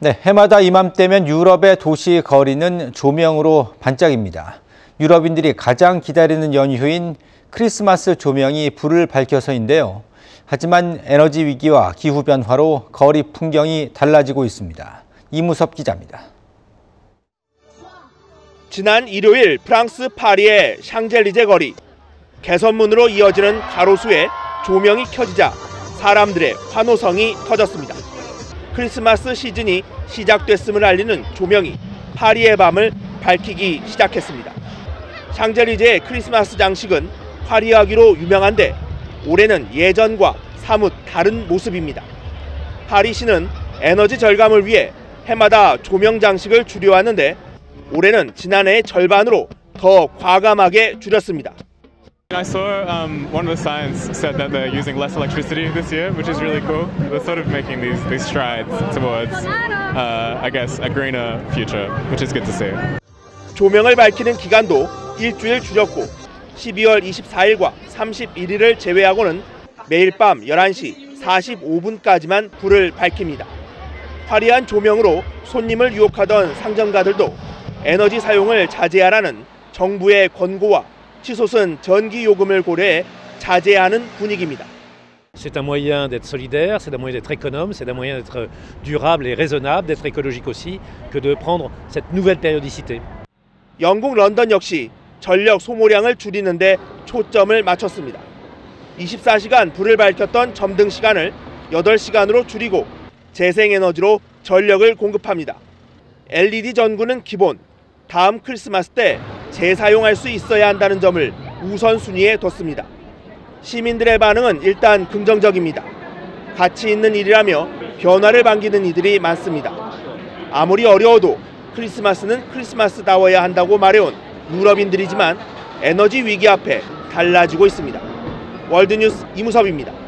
네, 해마다 이맘때면 유럽의 도시 거리는 조명으로 반짝입니다. 유럽인들이 가장 기다리는 연휴인 크리스마스 조명이 불을 밝혀서인데요. 하지만 에너지 위기와 기후 변화로 거리 풍경이 달라지고 있습니다. 이무섭 기자입니다. 지난 일요일 프랑스 파리의 샹젤리제 거리 개선문으로 이어지는 가로수에 조명이 켜지자 사람들의 환호성이 터졌습니다. 크리스마스 시즌이 시작됐음을 알리는 조명이 파리의 밤을 밝히기 시작했습니다. 샹젤리제의 크리스마스 장식은 화려하기로 유명한데 올해는 예전과 사뭇 다른 모습입니다. 파리시는 에너지 절감을 위해 해마다 조명 장식을 줄여왔는데 올해는 지난해의 절반으로 더 과감하게 줄였습니다. I saw um, one of the signs said that they're using less electricity this year, which is really cool. They're sort of making these, these strides towards, uh, I guess, a greener future, which is good to see. 조명을 밝히는 기간도 일주일 줄였고 12월 24일과 31일을 제외하고는 매일 밤 11시 45분까지만 불을 밝힙니다. 화려한 조명으로 손님을 유혹하던 상점가들도 에너지 사용을 자제하라는 정부의 권고와 치솟은 전기 요금을 고려해 자제하는 분위기입니다. C'est un moyen d'être solidaire, c'est un moyen d'être économe, c'est un moyen d'être durable et raisonnable, d'être écologique aussi, que de prendre cette nouvelle périodicité. 영국 런던 역시 전력 소모량을 줄이는데 초점을 맞췄습니다. 24시간 불을 밝혔던 점등 시간을 8시간으로 줄이고 재생에너지로 전력을 공급합니다. LED 전구는 기본, 다음 크리스마스 때 재사용할 수 있어야 한다는 점을 우선순위에 뒀습니다. 시민들의 반응은 일단 긍정적입니다. 가치 있는 일이라며 변화를 반기는 이들이 많습니다. 아무리 어려워도 크리스마스는 크리스마스다워야 한다고 말해온 유럽인들이지만 에너지 위기 앞에 달라지고 있습니다. 월드뉴스 이무섭입니다.